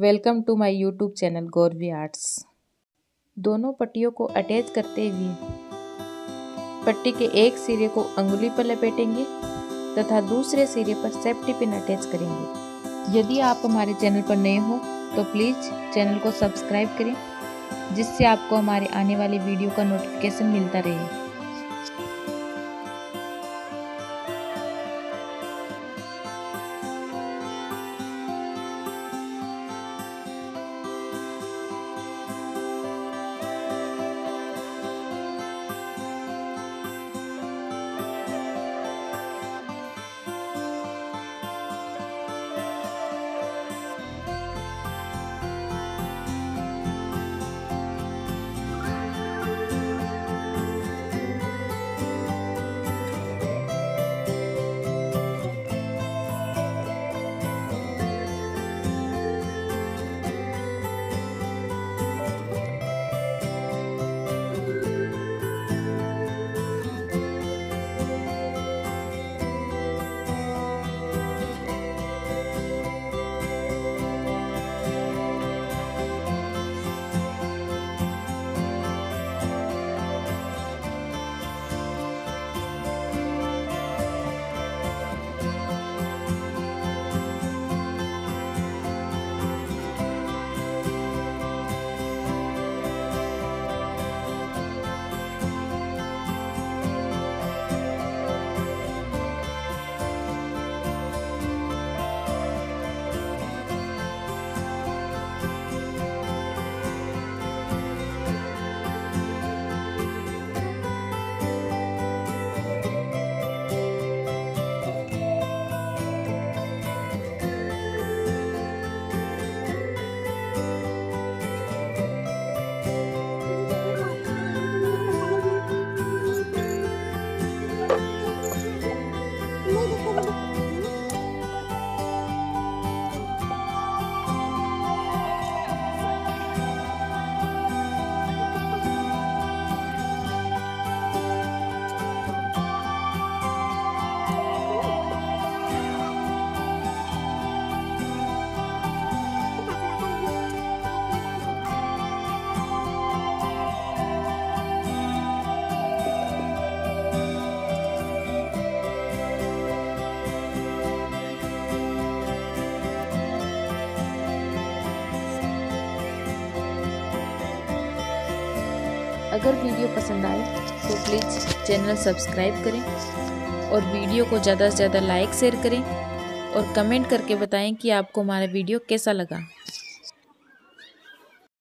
Welcome to my YouTube channel Gauravi arts. दोनों पट्टियों को अटैच करते हुए पट्टी के एक सिरे को अंगुली पर लपेटेंगे तथा दूसरे सिरे पर सेफ्टी पिन अटैच करेंगे। यदि आप हमारे चैनल पर नए हो तो प्लीज़ चैनल को सब्सक्राइब करें, जिससे आपको हमारे आने वाले वीडियो का नोटिफिकेशन मिलता रहे। अगर वीडियो पसंद आए तो प्लीज़ चैनल सब्सक्राइब करें और वीडियो को ज़्यादा से ज़्यादा लाइक शेयर करें और कमेंट करके बताएँ कि आपको हमारा वीडियो कैसा लगा।